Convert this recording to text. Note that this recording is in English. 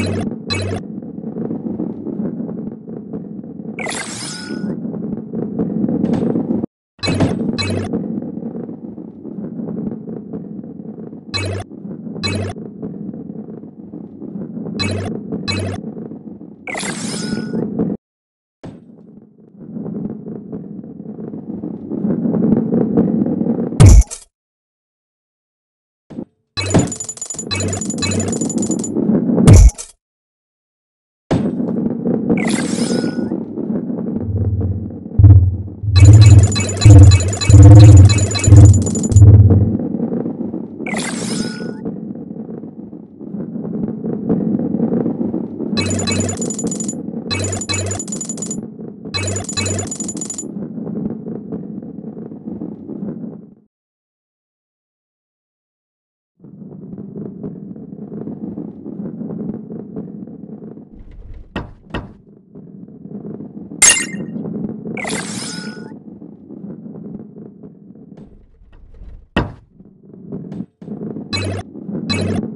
you you